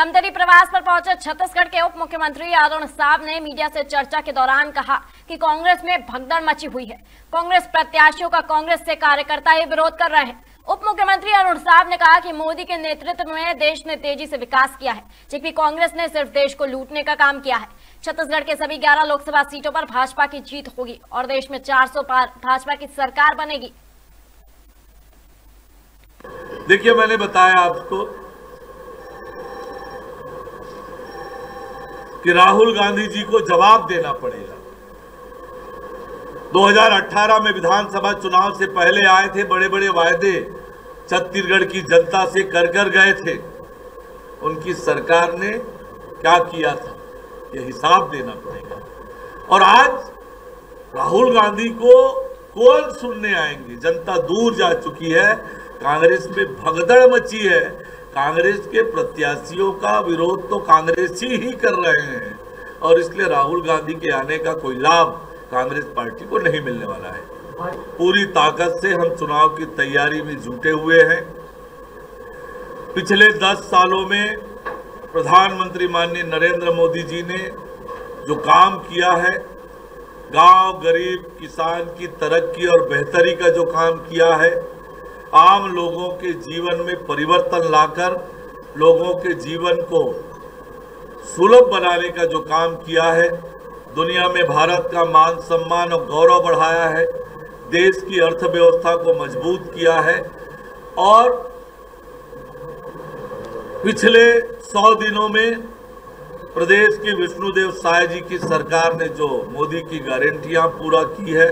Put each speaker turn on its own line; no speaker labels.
धमतरी प्रवास पर पहुँचे छत्तीसगढ़ के उप मुख्यमंत्री अरुण साहब ने मीडिया से चर्चा के दौरान कहा कि कांग्रेस में भगदड़ मची हुई है। कांग्रेस प्रत्याशियों का कांग्रेस से कार्यकर्ता ही विरोध कर रहे हैं। उप मुख्यमंत्री अरुण साहब ने कहा कि मोदी के नेतृत्व में देश ने तेज़ी से विकास किया है, जबकि कांग्रेस ने सिर्फ़ देश को लूटने का काम किया है। छत्तीसगढ़ के सभी 11 लोकसभा सीटों पर भाजपा की जीत होगी और देश में 400 पार भाजपा की सरकार बनेगी।
देखिए, मैंने बताया आपको कि राहुल गांधी जी को जवाब देना पड़ेगा। 2018 में विधानसभा चुनाव से पहले आए थे बड़े बड़े वायदे छत्तीसगढ़ की जनता से कर कर गए थे। उनकी सरकार ने क्या किया था? ये हिसाब देना पड़ेगा। और आज राहुल गांधी को कौन सुनने आएँगे? जनता दूर जा चुकी है, कांग्रेस में भगदड़ मची है। कांग्रेस के प्रत्याशियों का विरोध तो कांग्रेसी ही कर रहे हैं। और इसलिए राहुल गांधी के आने का कोई लाभ कांग्रेस पार्टी को नहीं मिलने वाला है। पूरी ताकत से हम चुनाव की तैयारी में जुटे हुए हैं। पिछले दस सालों में प्रधानमंत्री माननीय नरेंद्र मोदी जी ने जो काम किया है, गाँव गरीब किसान की तरक्की और बेहतरी का जो काम किया है आम लोगों के जीवन में परिवर्तन लाकर लोगों के जीवन को सुलभ बनाने का जो काम किया है, दुनिया में भारत का मान सम्मान और गौरव बढ़ाया है, देश की अर्थव्यवस्था को मज़बूत किया है और पिछले सौ दिनों में प्रदेश की विष्णुदेव साय जी की सरकार ने जो मोदी की गारंटियाँ पूरा की है